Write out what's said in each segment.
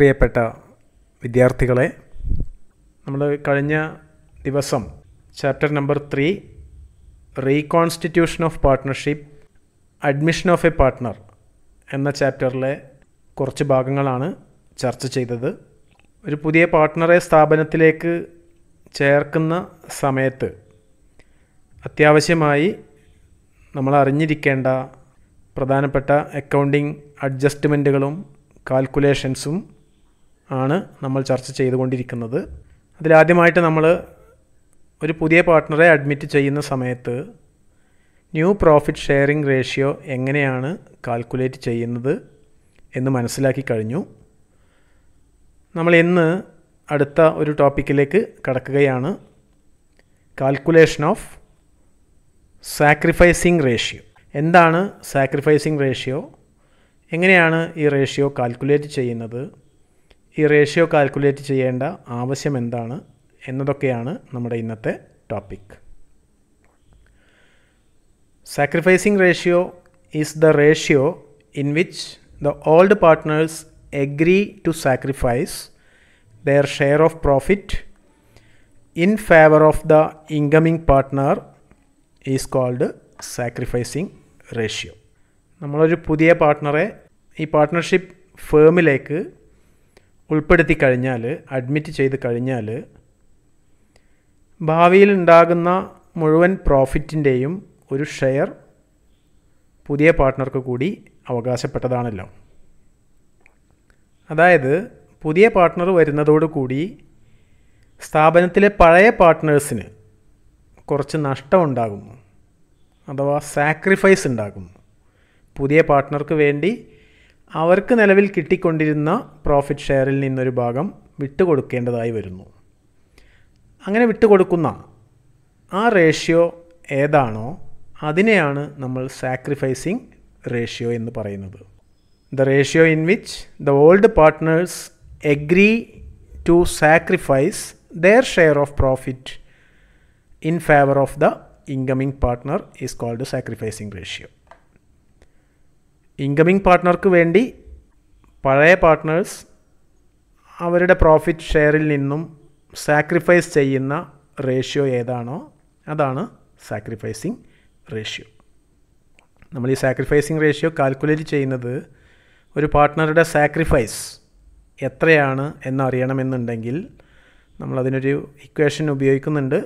പ്രിയപ്പെട്ട വിദ്യാർത്ഥികളെ നമ്മൾ കഴിഞ്ഞ ദിവസം chapter number three reconstitution of partnership admission of a partner എന്ന ചാപ്റ്ററിലെ കുറച്ച് ഭാഗങ്ങളാണ് ചർച്ച ചെയ്തത്. ഒരു പുതിയ പാർട്ട്ണറെ സ്ഥാപനത്തിലേക്ക് ചേർക്കുന്ന സമയത്ത് അത്യാവശ്യമായി നമ്മൾ അറിഞ്ഞിരിക്കേണ്ട പ്രധാനപ്പെട്ട അക്കൗണ്ടിങ് അഡ്ജസ്റ്റ്മെന്റുകളും കാൽക്കുലേഷൻസും ആണ് നമ്മൾ ചർച്ച ചെയ്തുകൊണ്ടിരിക്കുന്നത്. അതിലാദ്യമായിട്ട് നമ്മൾ ഒരു പുതിയ പാർട്ട്ണറെ അഡ്മിറ്റ് ചെയ്യുന്ന സമയത്ത് ന്യൂ പ്രോഫിറ്റ് ഷെയറിംഗ് റേഷ്യോ എങ്ങനെയാണ് കാൽക്കുലേറ്റ് ചെയ്യുന്നത് എന്ന് മനസ്സിലാക്കി കഴിഞ്ഞു. നമ്മൾ ഇന്ന് അടുത്ത ഒരു ടോപ്പിക്കിലേക്ക് കടക്കുകയാണ്. കാൽക്കുലേഷൻ ഓഫ് സാക്രിഫൈസിങ് റേഷ്യോ എന്താണ് സാക്രിഫൈസിങ് റേഷ്യോ എങ്ങനെയാണ് ഈ റേഷ്യോ കാൽക്കുലേറ്റ് ചെയ്യുന്നത്? ഈ റേഷ്യോ കാൽക്കുലേറ്റ് ചെയ്യേണ്ട ആവശ്യം എന്താണ് എന്നതൊക്കെയാണ് നമ്മുടെ ഇന്നത്തെ topic sacrificing ratio is the ratio in which the old partners agree to sacrifice their share of profit in favour of the incoming partner is called sacrificing ratio നമ്മളൊരു പുതിയ പാർട്ട്ണറെ ഈ പാർട്ട്ണർഷിപ്പ് ഫേമിലേക്ക് ഉൾപ്പെടുത്തി കഴിഞ്ഞാൽ അഡ്മിറ്റ് ചെയ്ത് കഴിഞ്ഞാൽ ഭാവിയിൽ ഉണ്ടാകുന്ന മുഴുവൻ പ്രോഫിറ്റിന്റെയും ഒരു ഷെയർ പുതിയ പാർട്ട്ണർക്ക് കൂടി അവകാശപ്പെട്ടതാണല്ലോ. അതായത് പുതിയ പാർട്ട്ണർ വരുന്നതോടുകൂടി സ്ഥാപനത്തിലെ പഴയ പാർട്ട്നേഴ്സിന് കുറച്ച് നഷ്ടമുണ്ടാകുന്നു. അഥവാ സാക്രിഫൈസ് ഉണ്ടാകുന്നു. പുതിയ പാർട്ട്ണർക്ക് വേണ്ടി അവർക്ക് നിലവിൽ കിട്ടിക്കൊണ്ടിരുന്ന പ്രോഫിറ്റ് ഷെയറിൽ നിന്നൊരു ഭാഗം വിട്ടുകൊടുക്കേണ്ടതായി വരുന്നു. അങ്ങനെ വിട്ടുകൊടുക്കുന്ന ആ റേഷ്യോ ഏതാണോ അതിനെയാണ് നമ്മൾ സാക്രിഫൈസിങ് റേഷ്യോ എന്ന് പറയുന്നത്. The ratio in which the old partners agree to sacrifice their share of profit in favour of the incoming partner is called sacrificing ratio incoming പാർട്ട്ണർക്ക് വേണ്ടി പഴയ പാർട്ട്നേഴ്സ് അവരുടെ പ്രോഫിറ്റ് ഷെയറിൽ നിന്നും സാക്രിഫൈസ് ചെയ്യുന്ന റേഷ്യോ ഏതാണോ അതാണ് sacrificing ratio നമ്മൾ ഈ sacrificing ratio calculate ചെയ്യുന്നത് ഒരു പാർട്ട്ണറുടെ സാക്രിഫൈസ് എത്രയാണ് എന്നറിയണമെന്നുണ്ടെങ്കിൽ നമ്മളതിനൊരു ഇക്വേഷൻ ഉപയോഗിക്കുന്നുണ്ട്.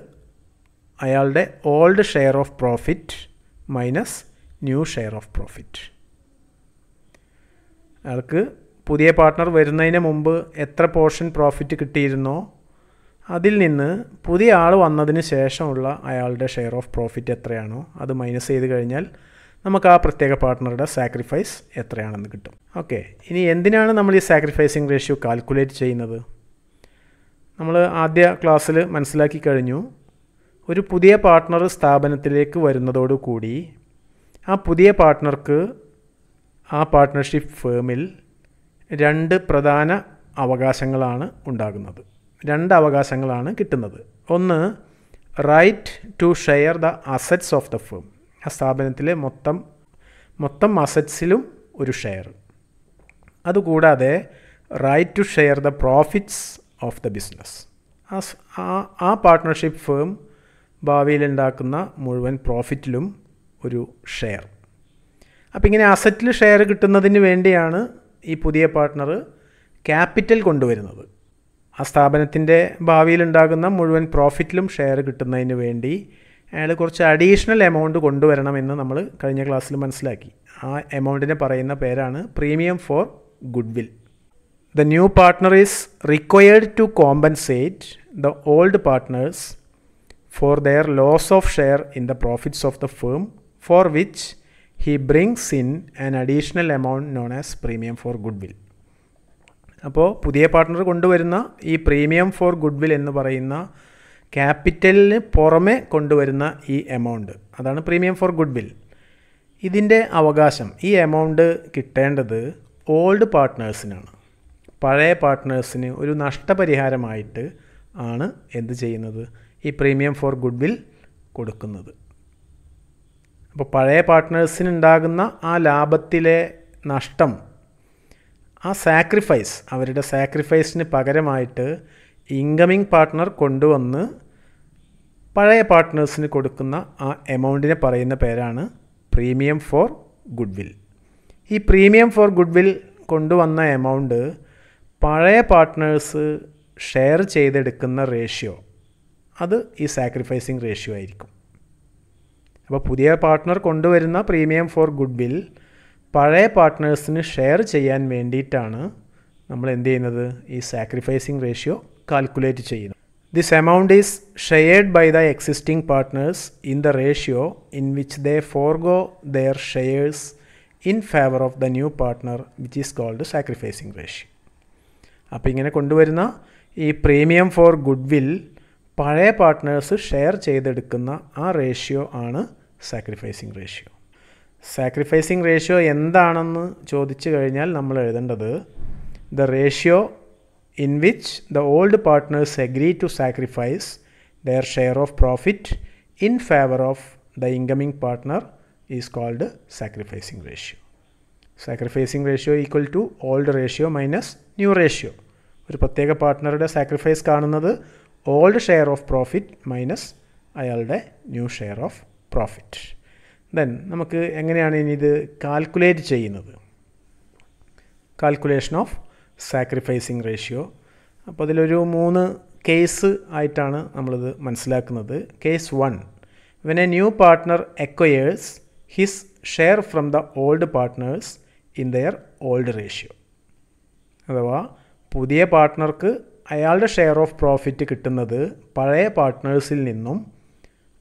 അയാളുടെ old share of profit minus new share of profit അയാൾക്ക് പുതിയ പാർട്ട്ണർ വരുന്നതിന് മുമ്പ് എത്ര പോർഷൻ പ്രോഫിറ്റ് കിട്ടിയിരുന്നോ അതിൽ നിന്ന് പുതിയ ആൾ വന്നതിന് ശേഷമുള്ള അയാളുടെ ഷെയർ ഓഫ് പ്രോഫിറ്റ് എത്രയാണോ അത് മൈനസ് ചെയ്ത് കഴിഞ്ഞാൽ നമുക്ക് ആ പ്രത്യേക പാർട്ട്ണറുടെ സാക്രിഫൈസ് എത്രയാണെന്ന് കിട്ടും. ഓക്കെ ഇനി എന്തിനാണ് നമ്മൾ ഈ സാക്രിഫൈസിങ് റേഷ്യോ കാൽക്കുലേറ്റ് ചെയ്യുന്നത്? നമ്മൾ ആദ്യ ക്ലാസ്സിൽ മനസ്സിലാക്കി കഴിഞ്ഞു ഒരു പുതിയ പാർട്ട്ണർ സ്ഥാപനത്തിലേക്ക് വരുന്നതോടുകൂടി ആ പുതിയ പാർട്ട്ണർക്ക് ആ പാർട്ട്ണർഷിപ്പ് ഫേമിൽ രണ്ട് പ്രധാന അവകാശങ്ങളാണ് ഉണ്ടാകുന്നത്. രണ്ട് അവകാശങ്ങളാണ് കിട്ടുന്നത്. ഒന്ന് right to share the assets of the firm ആ സ്ഥാപനത്തിലെ മൊത്തം മൊത്തം അസറ്റ്സിലും ഒരു ഷെയർ അതുകൂടാതെ right to share the profits of the business ആ പാർട്ട്ണർഷിപ്പ് ഫേം ഭാവിയിലുണ്ടാക്കുന്ന മുഴുവൻ പ്രോഫിറ്റിലും ഒരു ഷെയർ അപ്പോൾ ഇങ്ങനെ അസറ്റിൽ ഷെയർ കിട്ടുന്നതിന് വേണ്ടിയാണ് ഈ പുതിയ പാർട്ട്ണർ ക്യാപിറ്റൽ കൊണ്ടുവരുന്നത്. ആ സ്ഥാപനത്തിന്റെ ഭാവിയിൽ ഉണ്ടാകുന്ന മുഴുവൻ പ്രോഫിറ്റിലും ഷെയർ കിട്ടുന്നതിന് വേണ്ടി അയാൾ കുറച്ച് അഡീഷണൽ എമൗണ്ട് കൊണ്ടുവരണമെന്ന് നമ്മൾ കഴിഞ്ഞ ക്ലാസ്സിൽ മനസ്സിലാക്കി. ആ എമൗണ്ടിനെ പറയുന്ന പേരാണ് premium for goodwill the new partner is required to compensate the old partners for their loss of share in the profits of the firm for which he brings in an additional amount known as premium for goodwill അപ്പോൾ പുതിയ partner കൊണ്ടുവരുന്ന ഈ premium for good will എന്ന് പറയുന്ന ക്യാപിറ്റലിന് പുറമെ കൊണ്ടുവരുന്ന ഈ amount അതാണ് പ്രീമിയം ഫോർ ഗുഡ് വിൽ ഇതിന്റെ അവകാശം ഈ എമൗണ്ട് കിട്ടേണ്ടത് ഓൾഡ് പാർട്ട്നേഴ്സിനാണ് പഴയ പാർട്ട്നേഴ്സിന് ഒരു നഷ്ടപരിഹാരമായിട്ട് ആണ് എന്ത് ചെയ്യുന്നത്? ഈ പ്രീമിയം ഫോർ ഗുഡ് വിൽ കൊടുക്കുന്നത്. അപ്പോൾ പഴയ പാർട്ട്നേഴ്സിന് ഉണ്ടാകുന്ന ആ ലാഭത്തിലെ നഷ്ടം ആ സാക്രിഫൈസ് അവരുടെ സാക്രിഫൈസിന് പകരമായിട്ട് ഇൻകമിങ് പാർട്ട്ണർ കൊണ്ടുവന്ന് പഴയ പാർട്ട്നേഴ്സിന് കൊടുക്കുന്ന ആ എമൗണ്ടിനെ പറയുന്ന പേരാണ് പ്രീമിയം ഫോർ ഗുഡ് വിൽ ഈ പ്രീമിയം ഫോർ ഗുഡ് വിൽ കൊണ്ടുവന്ന എമൗണ്ട് പഴയ പാർട്ട്നേഴ്സ് ഷെയർ ചെയ്തെടുക്കുന്ന റേഷ്യോ അത് ഈ സാക്രിഫൈസിങ് റേഷ്യോ ആയിരിക്കും. അപ്പോൾ പുതിയ പാർട്ട്ണർ കൊണ്ടുവരുന്ന പ്രീമിയം ഫോർ ഗുഡ് വിൽ പഴയ പാർട്ട്നേഴ്സിന് ഷെയർ ചെയ്യാൻ വേണ്ടിയിട്ടാണ് നമ്മൾ എന്ത് ചെയ്യുന്നത്? ഈ സാക്രിഫൈസിങ് റേഷ്യോ കാൽക്കുലേറ്റ് ചെയ്യുന്നത്. This amount is shared by the existing partners in the ratio in which they forgo their shares in favour of the new partner which is called sacrificing ratio അപ്പോൾ ഇങ്ങനെ കൊണ്ടുവരുന്ന ഈ premium for goodwill പഴയ partners share ചെയ്തെടുക്കുന്ന ആ ratio ആണ് sacrificing ratio sacrificing ratio എന്താണെന്ന് ചോദിച്ചു കഴിഞ്ഞാൽ നമ്മൾ എഴുതേണ്ടത് the ratio in which the old partners agree to sacrifice their share of profit in favour of the incoming partner is called sacrificing ratio sacrificing ratio equal to old ratio minus new ratio ഒരു പ്രത്യേക പാർട്ട്ണറുടെ sacrifice കാണുന്നത് old share of profit minus അയാളുടെ new share of profit then നമുക്ക് എങ്ങനെയാണ് ഇനി ഇത് calculate ചെയ്യുന്നത്? കാൽക്കുലേഷൻ ഓഫ് സാക്രിഫൈസിങ് റേഷ്യോ അപ്പോൾ അതിലൊരു മൂന്ന് കേസ് ആയിട്ടാണ് നമ്മളിത് മനസ്സിലാക്കുന്നത്. Case one when a new partner acquires his share from the old partners in their old ratio അഥവാ പുതിയ പാർട്ട്ണർക്ക് അയാളുടെ ഷെയർ ഓഫ് പ്രോഫിറ്റ് കിട്ടുന്നത് പഴയ പാർട്ട്നേഴ്സിൽ നിന്നും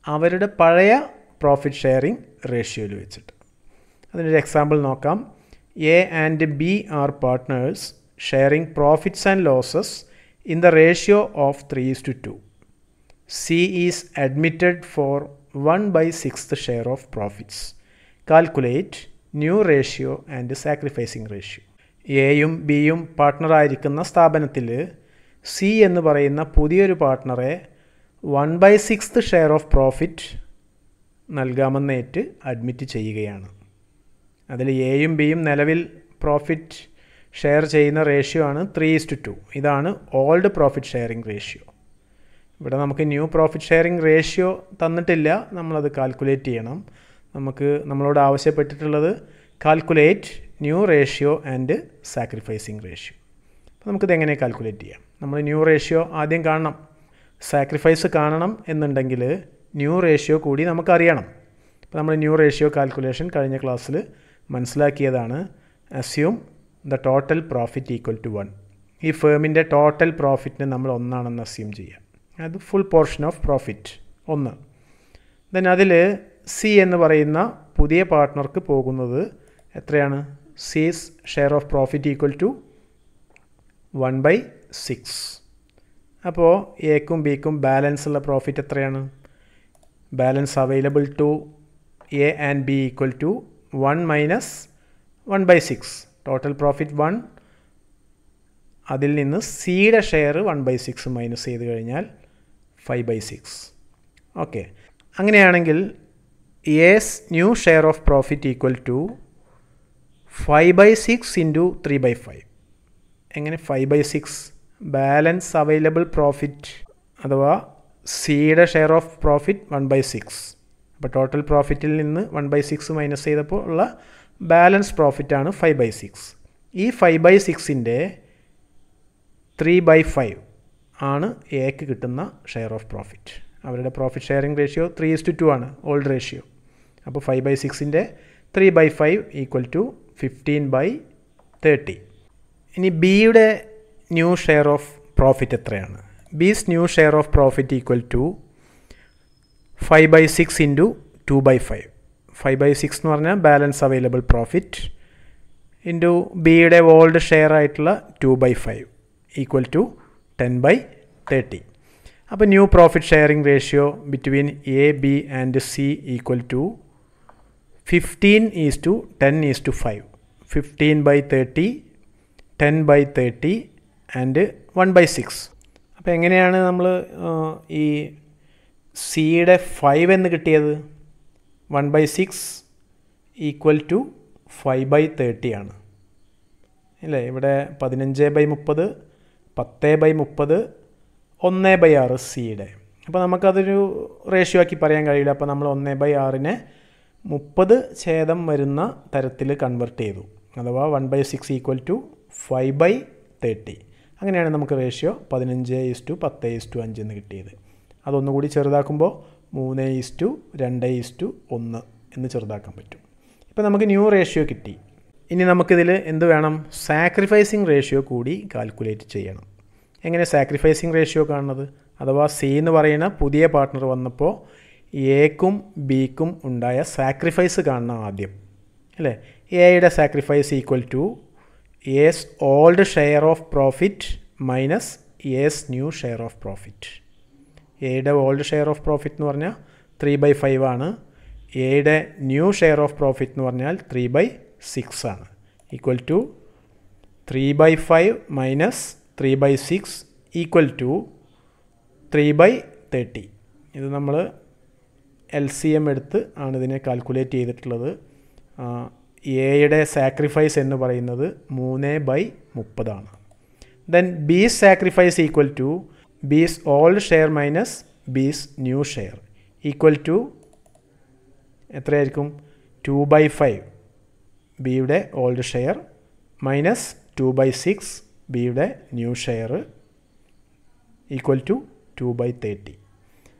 അവരുടെ പഴയ പ്രോഫിറ്റ് ഷെയറിംഗ് റേഷ്യോയിൽ വെച്ചിട്ട്. അതിനൊരു എക്സാമ്പിൾ നോക്കാം. A and B are partners sharing profits and losses in the ratio of three is to two C is admitted for one by sixth share of profits calculate new ratio and sacrificing ratio എയും ബിയും പാർട്ട്ണറായിരിക്കുന്ന സ്ഥാപനത്തിൽ C എന്ന് പറയുന്ന പുതിയൊരു പാർട്ട്ണറെ one by sixth share of profit നൽകാമെന്നേറ്റ് admit ചെയ്യുകയാണ്. അതിൽ എയും ബിയും നിലവിൽ പ്രോഫിറ്റ് ഷെയർ ചെയ്യുന്ന റേഷ്യോ ആണ് ത്രീ ഇസ്റ്റു ടു. ഇതാണ് ഓൾഡ് പ്രോഫിറ്റ് ഷെയറിംഗ് റേഷ്യോ. ഇവിടെ നമുക്ക് ന്യൂ പ്രോഫിറ്റ് ഷെയറിംഗ് റേഷ്യോ തന്നിട്ടില്ല. നമ്മളത് കാൽക്കുലേറ്റ് ചെയ്യണം. നമുക്ക് നമ്മളോട് ആവശ്യപ്പെട്ടിട്ടുള്ളത് calculate new ratio and sacrificing ratio. അപ്പോൾ നമുക്കിത് എങ്ങനെ കാൽക്കുലേറ്റ് ചെയ്യാം? നമ്മൾ ന്യൂ റേഷ്യോ ആദ്യം കാണണം. സാക്രിഫൈസ് കാണണം എന്നുണ്ടെങ്കിൽ ന്യൂ റേഷ്യോ കൂടി നമുക്കറിയണം. അപ്പോൾ നമ്മൾ ന്യൂ റേഷ്യോ കാൽക്കുലേഷൻ കഴിഞ്ഞ ക്ലാസ്സിൽ മനസ്സിലാക്കിയതാണ്. Assume the total profit equal to one ഈ ഫേമിന്റെ ടോട്ടൽ പ്രോഫിറ്റിന് നമ്മൾ ഒന്നാണെന്ന് അസ്യൂം ചെയ്യാം. അത് ഫുൾ പോർഷൻ ഓഫ് പ്രോഫിറ്റ് ഒന്ന്. ദെൻ അതിൽ സി എന്ന് പറയുന്ന പുതിയ പാർട്ട്ണർക്ക് പോകുന്നത് എത്രയാണ്? C's share of profit equal to one by six അപ്പോൾ എക്കും ബിക്കും ബാലൻസ് ഉള്ള പ്രോഫിറ്റ് എത്രയാണ്? Balance available to A and B equal to one minus one by six total profit one അതിൽ നിന്ന് സിയുടെ share one by six minus ചെയ്ത് കഴിഞ്ഞാൽ ഫൈവ് ബൈ സിക്സ് ഓക്കെ അങ്ങനെയാണെങ്കിൽ A's new share of profit equal to five by six into three by five എങ്ങനെ five by six balance available profit അഥവാ സിയുടെ share of profit one by six അപ്പോൾ total പ്രോഫിറ്റിൽ നിന്ന് one by six minus ചെയ്തപ്പോൾ ഉള്ള balance പ്രോഫിറ്റാണ് five by six ഈ ഫൈവ് ബൈ സിക്സിന്റെ ത്രീ ബൈ ഫൈവ് ആണ് എക്ക് കിട്ടുന്ന ഷെയർ ഓഫ് പ്രോഫിറ്റ് അവരുടെ profit sharing ratio three is to two ആണ് ഓൾഡ് റേഷ്യോ അപ്പോൾ five by സിക്സിന്റെ three by five equal to fifteen by thirty ഇനി ബിയുടെ ന്യൂ ഷെയർ ഓഫ് പ്രോഫിറ്റ് എത്രയാണ്? B's new share of profit equal to five by six into two by five five by six എന്ന് പറഞ്ഞാൽ balance available profit into ബിയുടെ old share ആയിട്ടുള്ള two by five equal to ten by thirty അപ്പോൾ new profit sharing ratio between A B and C equal to fifteen is to ten is to five fifteen by thirty ten by thirty and one by six. അപ്പോൾ എങ്ങനെയാണ് നമ്മൾ ഈ സിയുടെ five എന്ന് കിട്ടിയത്? One by six equal to five by thirty ആണ്. അല്ലേ ഇവിടെ പതിനഞ്ച് ബൈ മുപ്പത് പത്ത് ബൈ മുപ്പത് ഒന്ന് ബൈ ആറ് സിയുടെ. അപ്പോൾ നമുക്കതൊരു റേഷ്യോ ആക്കി പറയാൻ കഴിയില്ല. അപ്പോൾ നമ്മൾ ഒന്ന് ബൈ ആറിനെ മുപ്പത് ഛേദം വരുന്ന തരത്തിൽ കൺവെർട്ട് ചെയ്തു. അഥവാ one by six equal to five by thirty അങ്ങനെയാണ് നമുക്ക് റേഷ്യോ പതിനഞ്ച് ഈസ് ടു പത്ത് ഈസ് ടു അഞ്ച് എന്ന് കിട്ടിയത്. അതൊന്നുകൂടി ചെറുതാക്കുമ്പോൾ മൂന്ന് ഈസ് ടു രണ്ട് ഈസ് ടു ഒന്ന് എന്ന് ചെറുതാക്കാൻ പറ്റും. ഇപ്പോൾ നമുക്ക് ന്യൂ റേഷ്യോ കിട്ടി. ഇനി നമുക്കിതിൽ എന്ത് വേണം? സാക്രിഫൈസിങ് റേഷ്യോ കൂടി കാൽക്കുലേറ്റ് ചെയ്യണം. എങ്ങനെ സാക്രിഫൈസിങ് റേഷ്യോ കാണുന്നത്? അഥവാ സി എന്ന് പറയുന്ന പുതിയ പാർട്ട്ണർ വന്നപ്പോൾ എക്കും ബിക്കും ഉണ്ടായ സാക്രിഫൈസ് കാണണം ആദ്യം. അല്ലേ? എയുടെ sacrifice equal to A's old share of profit minus A's new share of profit എയുടെ ഓൾഡ് ഷെയർ ഓഫ് പ്രോഫിറ്റ് എന്ന് പറഞ്ഞാൽ ത്രീ ബൈ ഫൈവ് ആണ്. എയുടെ ന്യൂ ഷെയർ ഓഫ് പ്രോഫിറ്റ് എന്ന് പറഞ്ഞാൽ ത്രീ ബൈ സിക്സ് ആണ്. Equal to three by five minus three by six equal to three by thirty ഇത് നമ്മൾ എൽ സി എം എടുത്ത് ആണ് ഇതിനെ കാൽക്കുലേറ്റ് ചെയ്തിട്ടുള്ളത്. എയുടെ സാക്രിഫൈസ് എന്ന് പറയുന്നത് മൂന്ന് ബൈ മുപ്പതാണ് then B's sacrifice equal to B's old share minus B's new share equal to എത്രയായിരിക്കും? ടു ബൈ ഫൈവ് ബിയുടെ old share minus two by six ബിയുടെ new share equal to two by thirty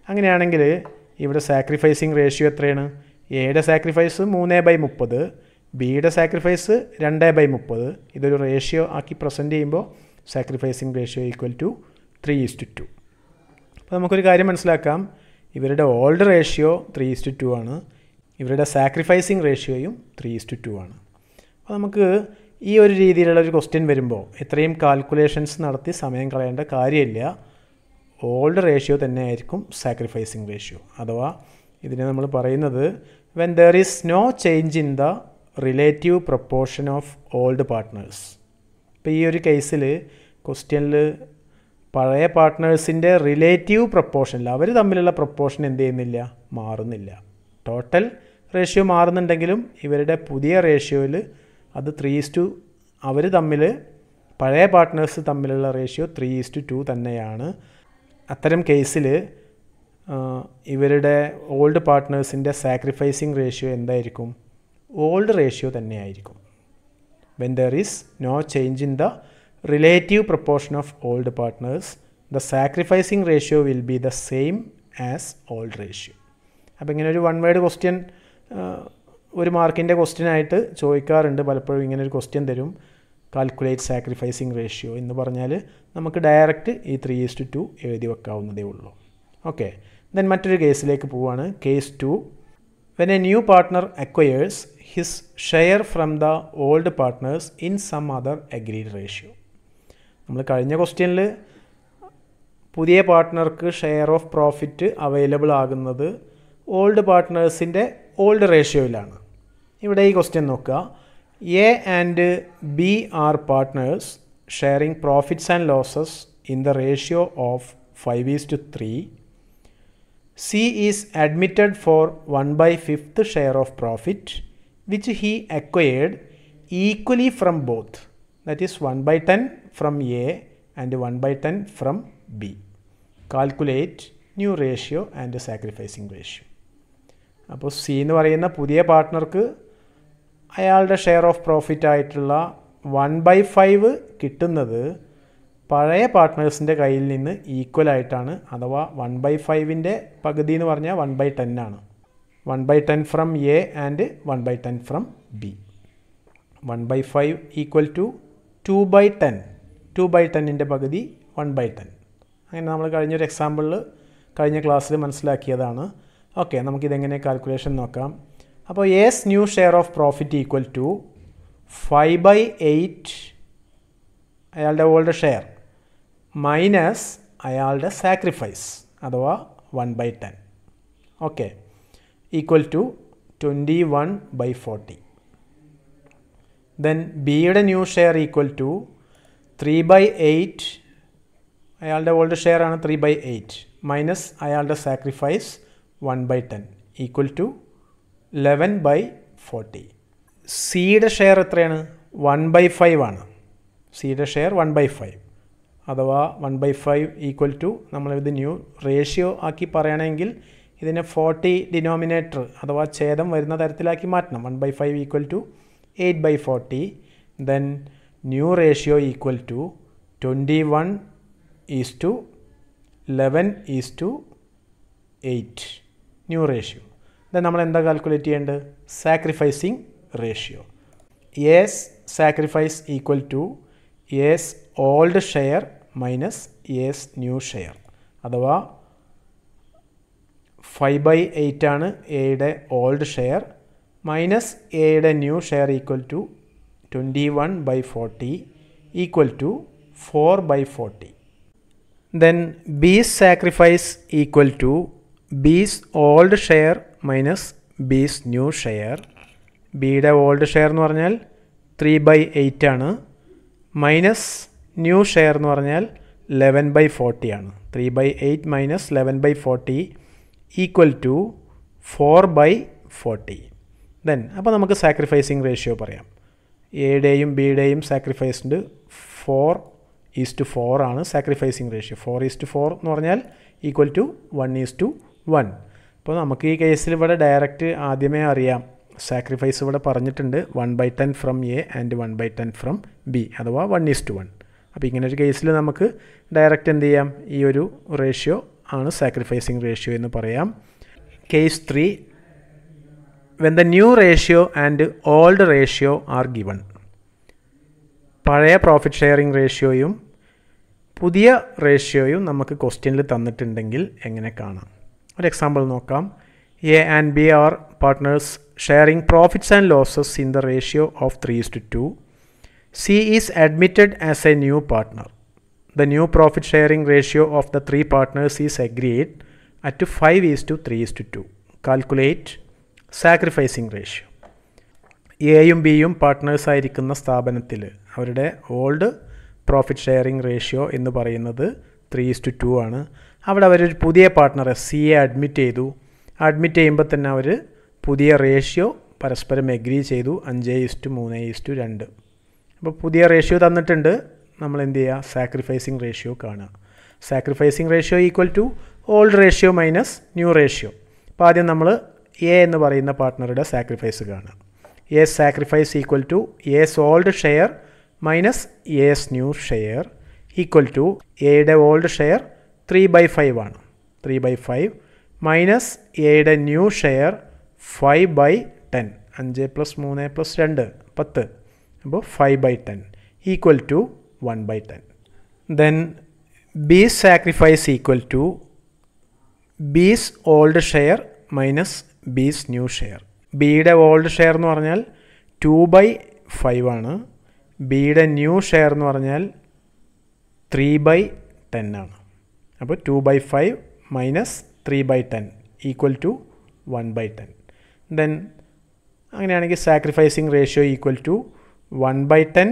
അങ്ങനെയാണെങ്കിൽ ഇവിടെ sacrificing ratio എത്രയാണ്? എയുടെ sacrifice മൂന്ന് by മുപ്പത് ബിയുടെ സാക്രിഫൈസ് രണ്ട് ബൈ മുപ്പത്. ഇതൊരു റേഷ്യോ ആക്കി പ്രസന്റ് ചെയ്യുമ്പോൾ sacrificing ratio equal to three is to two അപ്പോൾ നമുക്കൊരു കാര്യം മനസ്സിലാക്കാം. ഇവരുടെ old ratio three is to two ആണ്. ഇവരുടെ സാക്രിഫൈസിങ് റേഷ്യോയും ത്രീ ഈസ്റ്റ് ടു ആണ്. അപ്പോൾ നമുക്ക് ഈ ഒരു രീതിയിലുള്ള ഒരു ക്വസ്റ്റ്യൻ വരുമ്പോൾ ഇത്രയും കാൽക്കുലേഷൻസ് നടത്തി സമയം കളയേണ്ട കാര്യമില്ല. ഓൾഡ് റേഷ്യോ തന്നെ ആയിരിക്കും സാക്രിഫൈസിങ് റേഷ്യോ അഥവാ ഇതിനെ നമ്മൾ പറയുന്നത് when there is no change in the relative proportion of old partners ഇപ്പോൾ ഈ ഒരു കേസിൽ ക്വസ്റ്റ്യനിൽ പഴയ പാർട്ട്നേഴ്സിന്റെ റിലേറ്റീവ് പ്രൊപ്പോർഷനിൽ അവർ തമ്മിലുള്ള പ്രൊപ്പോർഷൻ എന്ത് ചെയ്യുന്നില്ല? മാറുന്നില്ല. ടോട്ടൽ റേഷ്യോ മാറുന്നുണ്ടെങ്കിലും ഇവരുടെ പുതിയ റേഷ്യോയിൽ അത് ത്രീ ഈസ് ടു അവർ തമ്മിൽ പഴയ പാർട്ട്നേഴ്സ് തമ്മിലുള്ള ratio three is to two തന്നെയാണ്. അത്തരം കേസിൽ ഇവരുടെ ഓൾഡ് പാർട്ട്നേഴ്സിന്റെ സാക്രിഫൈസിങ് റേഷ്യോ എന്തായിരിക്കും? ഓൾഡ് റേഷ്യോ തന്നെയായിരിക്കും. When there is no change in the relative proportion of old partners the sacrificing ratio will be the same as old ratio അപ്പോൾ ഇങ്ങനെ ഒരു വൺ വേർഡ് ക്വസ്റ്റ്യൻ ഒരു മാർക്കിന്റെ ക്വസ്റ്റ്യൻ ആയിട്ട് ചോദിക്കാറുണ്ട്. പലപ്പോഴും ഇങ്ങനെ ഒരു ക്വസ്റ്റ്യൻ തരും. കാൽക്കുലേറ്റ് സാക്രിഫൈസിങ് റേഷ്യോ എന്ന് പറഞ്ഞാൽ നമുക്ക് ഡയറക്റ്റ് ഈ ത്രീ ഈസ്റ്റ് ടു എഴുതി വെക്കാവുന്നതേ ഉള്ളൂ. ഓക്കെ ദെൻ മറ്റൊരു കേസിലേക്ക് പോവുകയാണ് case two when a new partner acquires his share from the old partners in some other agreed ratio നമ്മൾ കഴിഞ്ഞ ക്വസ്റ്റ്യനിൽ പുതിയ പാർട്ട്ണർക്ക് ഷെയർ ഓഫ് പ്രോഫിറ്റ് അവൈലബിൾ ആകുന്നത് ഓൾഡ് പാർട്ട്നേഴ്സിന്റെ ഓൾഡ് റേഷ്യോയിലാണ് ഇവിടെ ഈ ക്വസ്റ്റ്യൻ നോക്കുക. A and B are partners sharing profits and losses in the ratio of five is to three C is admitted for one by fifth share of profit which he acquired equally from both that is one by ten from A and one by ten from B calculate new ratio and sacrificing ratio അപ്പോൾ C എന്ന് പറയുന്ന പുതിയ പാർട്ട്ണർക്ക് അയാളുടെ share of profit ആയിട്ടുള്ള one by five കിട്ടുന്നത് പഴയ പാർട്ട്നേഴ്സിന്റെ കയ്യിൽ നിന്ന് ഈക്വൽ ആയിട്ടാണ് അഥവാ വൺ ബൈ ഫൈവിന്റെ പകുതി എന്ന് പറഞ്ഞാൽ വൺ ബൈ ടെൻ ആണ്. One by ten from A and one by ten from B. One by five equal to two by ten. Two by ടെന്നിന്റെ പകുതി വൺ ബൈ ടെൻ. അങ്ങനെ നമ്മൾ കഴിഞ്ഞൊരു എക്സാമ്പിളിൽ കഴിഞ്ഞ ക്ലാസ്സിൽ മനസ്സിലാക്കിയതാണ്. ഓക്കെ നമുക്കിതെങ്ങനെ കാൽക്കുലേഷൻ നോക്കാം. അപ്പോൾ A's new share of profit equal to five by eight അയാളുടെ old share minus അയാളുടെ സാക്രിഫൈസ് അഥവാ one by ten. Okay equal to twenty one by forty then ബിയുടെ new share equal to three by eight അയാളുടെ old share ആണ് three by eight minus അയാളുടെ sacrifice one by ten equal to eleven by forty സിയുടെ share എത്രയാണ്? One by five ആണ്. സിയുടെ share one by five അഥവാ one by five equal to നമ്മളിത് new ratio ആക്കി പറയുകയാണെങ്കിൽ ഇതിനെ ഫോർട്ടി ഡിനോമിനേറ്റർ അഥവാ ഛേദം വരുന്ന തരത്തിലാക്കി മാറ്റണം. One by five equal to eight by forty then new ratio equal to twenty one is to eleven is to eight new ratio then നമ്മൾ എന്താ കാൽക്കുലേറ്റ് ചെയ്യേണ്ടത്? Sacrificing ratio A's sacrifice equal to A's old share minus A's new share five by eight eight ആണ് എയുടെ old share minus എയുടെ new share equal to twenty one by forty equal to four by forty then B's sacrifice equal to B's old share minus B's new share ബിയുടെ old share എന്ന് പറഞ്ഞാൽ three by eight ആണ്. Minus new share എന്ന് പറഞ്ഞാൽ eleven by forty ആണ്. Three by eight minus eleven by forty equal to four by forty then അപ്പോൾ നമുക്ക് sacrificing ratio പറയാം. എയുടെയും ബിയുടെയും sacrificed four is to four ആണ് sacrificing ratio four is to four എന്ന് പറഞ്ഞാൽ equal to one is to one അപ്പോൾ നമുക്ക് ഈ കേസിൽ ഇവിടെ ഡയറക്റ്റ് ആദ്യമേ അറിയാം. സാക്രിഫൈസ് ഇവിടെ പറഞ്ഞിട്ടുണ്ട് one by ten from A and one by ten from B അഥവാ വൺ ഈസ് ടു വൺ അപ്പോൾ ഇങ്ങനെ ഒരു കേസിൽ നമുക്ക് ഡയറക്റ്റ് എന്ത് ചെയ്യാം? ഈ ഒരു റേഷ്യോ ആണ് സാക്രിഫൈസിങ് റേഷ്യോ എന്ന് പറയാം. Case three when the new ratio and old ratio are given പഴയ പ്രോഫിറ്റ് ഷെയറിംഗ് റേഷ്യോയും പുതിയ റേഷ്യോയും നമുക്ക് ക്വസ്റ്റ്യനിൽ തന്നിട്ടുണ്ടെങ്കിൽ എങ്ങനെ കാണാം. ഒരു എക്സാമ്പിൾ നോക്കാം. A and B are partners sharing profits and losses in the ratio of three to two C is admitted as a new partner the new profit sharing ratio of the three partners is agreed at five is to three is to two calculate sacrificing ratio എയും ബിയും partners ആയിരിക്കുന്ന സ്ഥാപനത്തിൽ അവരുടെ old profit sharing ratio എന്ന് പറയുന്നത് three is to two ആണ്. അവിടെ അവരൊരു പുതിയ പാർട്ട്ണറെ സി എ അഡ്മിറ്റ് ചെയ്തു. അഡ്മിറ്റ് ചെയ്യുമ്പോൾ തന്നെ അവർ പുതിയ റേഷ്യോ പരസ്പരം എഗ്രി ചെയ്തു. അഞ്ച് ഇസ്റ്റു മൂന്ന് ഇസ്റ്റു രണ്ട്. അപ്പോൾ പുതിയ റേഷ്യോ തന്നിട്ടുണ്ട്. നമ്മൾ എന്ത് ചെയ്യുക സാക്രിഫൈസിങ് റേഷ്യോ കാണുക. Sacrificing ratio equal to old ratio minus new ratio അപ്പോൾ ആദ്യം നമ്മൾ എ എന്ന് പറയുന്ന പാർട്ട്ണറുടെ സാക്രിഫൈസ് കാണുക. A sacrifice equal to A's old share minus A's new share equal to എയുടെ old share three by five ആണ്. ത്രീ ബൈ ഫൈവ് മൈനസ് എയുടെ new share five by ten അഞ്ച് പ്ലസ് മൂന്ന് പ്ലസ് രണ്ട് പത്ത്. അപ്പോൾ five by ten equal to one by ten then B's sacrifice equal to B's old share minus B's new share ബിയുടെ old share എന്ന് പറഞ്ഞാൽ to by five ആണ്. ബിയുടെ ന്യൂ ഷെയർ എന്ന് പറഞ്ഞാൽ ത്രീ ബൈ ടെൻ ആണ്. അപ്പോൾ two by five minus three by ten equal to one by ten then അങ്ങനെയാണെങ്കിൽ sacrificing ratio equal to one by ten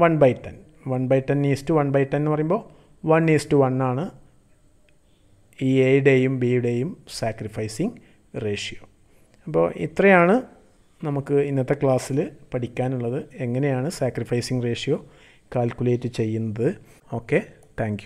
one by ten one by ten is to one by ten എന്ന് പറയുമ്പോൾ one is to one ആണ് ഈ എയുടെയും ബിയുടെയും sacrificing ratio അപ്പോൾ ഇത്രയാണ് നമുക്ക് ഇന്നത്തെ ക്ലാസ്സിൽ പഠിക്കാനുള്ളത്. എങ്ങനെയാണ് സാക്രിഫൈസിങ് റേഷ്യോ കാൽക്കുലേറ്റ് ചെയ്യുന്നത്? Okay thank